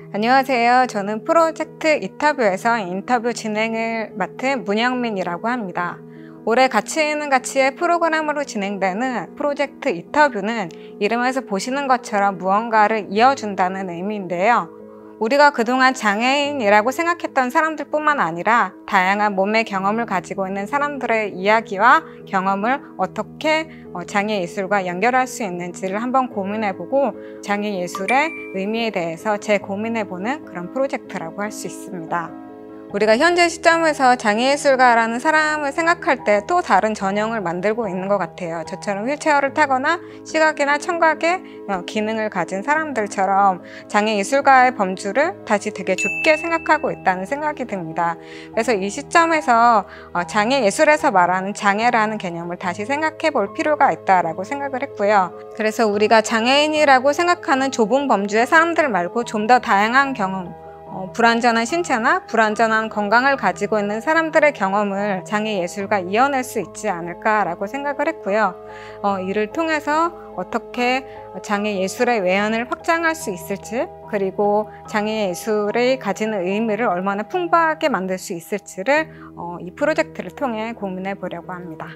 안녕하세요. 저는 프로젝트 인터뷰에서 인터뷰 진행을 맡은 문영민이라고 합니다. 올해 가치 있는 가치의 프로그램으로 진행되는 프로젝트 인터뷰는 이름에서 보시는 것처럼 무언가를 이어준다는 의미인데요. 우리가 그동안 장애인이라고 생각했던 사람들 뿐만 아니라 다양한 몸의 경험을 가지고 있는 사람들의 이야기와 경험을 어떻게 어, 장애 예술과 연결할 수 있는지를 한번 고민해보고 장애 예술의 의미에 대해서 재고민해보는 그런 프로젝트라고 할 수 있습니다. 우리가 현재 시점에서 장애예술가라는 사람을 생각할 때 또 다른 전형을 만들고 있는 것 같아요. 저처럼 휠체어를 타거나 시각이나 청각의 어, 기능을 가진 사람들처럼 장애예술가의 범주를 다시 되게 좁게 생각하고 있다는 생각이 듭니다. 그래서 이 시점에서 어, 장애예술에서 말하는 장애라는 개념을 다시 생각해 볼 필요가 있다라고 생각을 했고요. 그래서 우리가 장애인이라고 생각하는 좁은 범주의 사람들 말고 좀 더 다양한 경험, 어, 불완전한 신체나 불완전한 건강을 가지고 있는 사람들의 경험을 장애 예술과 이어낼 수 있지 않을까라고 생각을 했고요. 어, 이를 통해서 어떻게 장애 예술의 외연을 확장할 수 있을지 그리고 장애 예술이 가지는 의미를 얼마나 풍부하게 만들 수 있을지를 어, 이 프로젝트를 통해 고민해 보려고 합니다.